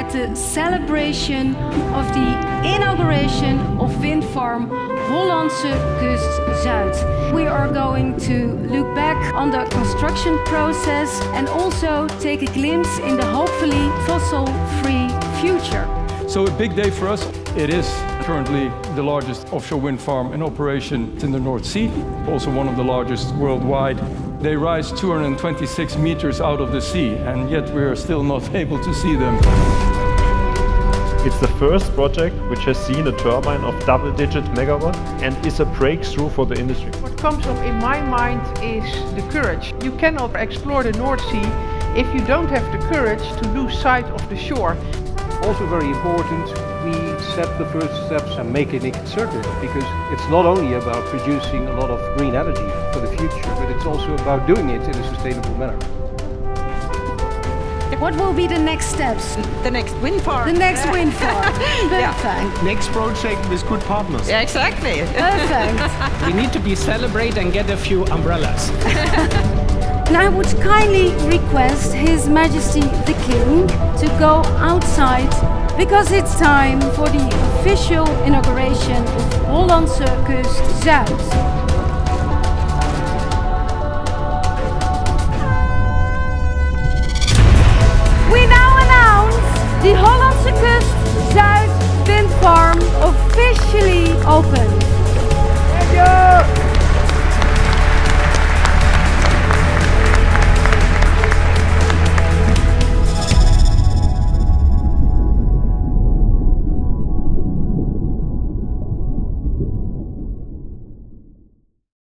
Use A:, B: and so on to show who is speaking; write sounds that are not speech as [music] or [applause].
A: at the celebration of the inauguration of wind farm Hollandse Kust Zuid. We are going to look back on the construction process and also take a glimpse in the hopefully fossil-free future.
B: So a big day for us. It is currently the largest offshore wind farm in operation in the North Sea, also one of the largest worldwide. They rise 226 meters out of the sea, and yet we are still not [laughs] able to see them.
C: It's the first project which has seen a turbine of double-digit megawatt and is a breakthrough for the industry.
D: What comes up in my mind is the courage. You cannot explore the North Sea if you don't have the courage to lose sight of the shore.
E: Also very important, we set the first steps and make it certain because it's not only about producing a lot of green energy for the future, but it's also about doing it in a sustainable manner.
A: What will be the next steps?
F: The next wind farm.
A: The next wind farm. [laughs]
F: Yeah.
G: Next project with good partners.
F: Yeah, exactly.
A: Perfect. [laughs]
G: We need to be celebrate and get a few umbrellas. [laughs]
A: And I would kindly request His Majesty the King to go outside because it's time for the official inauguration of Hollandse Kust Zuid. We now announce the Hollandse Kust Zuid wind farm officially open.
D: Thank you!